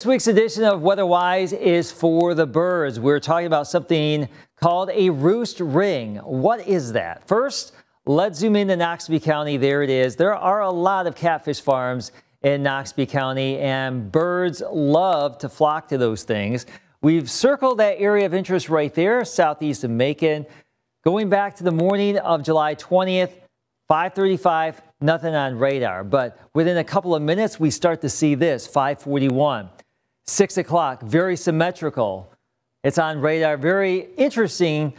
This week's edition of Weather Whys is for the birds. We're talking about something called a roost ring. What is that? First, let's zoom into Noxubee County. There it is. There are a lot of catfish farms in Noxubee County, and birds love to flock to those things. We've circled that area of interest right there, southeast of Macon. Going back to the morning of July 20th, 535, nothing on radar. But within a couple of minutes, we start to see this, 541. 6 o'clock, very symmetrical. It's on radar, very interesting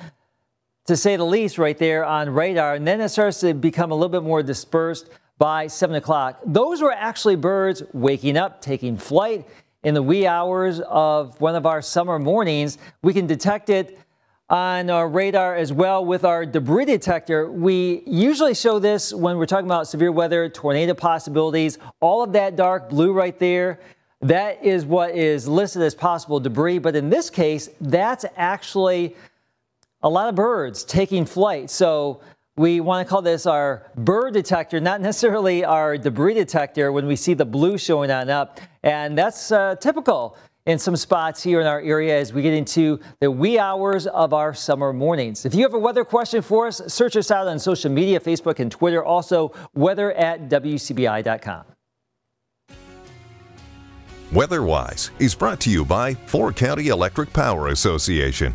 to say the least right there on radar. And then it starts to become a little bit more dispersed by 7 o'clock. Those were actually birds waking up, taking flight in the wee hours of one of our summer mornings. We can detect it on our radar as well with our debris detector. We usually show this when we're talking about severe weather, tornado possibilities, all of that dark blue right there. That is what is listed as possible debris, but in this case, that's actually a lot of birds taking flight. So we want to call this our bird detector, not necessarily our debris detector when we see the blue showing on up. And that's uh, typical in some spots here in our area as we get into the wee hours of our summer mornings. If you have a weather question for us, search us out on social media, Facebook and Twitter. Also, weather at WCBI.com. Weather Whys is brought to you by Four County Electric Power Association.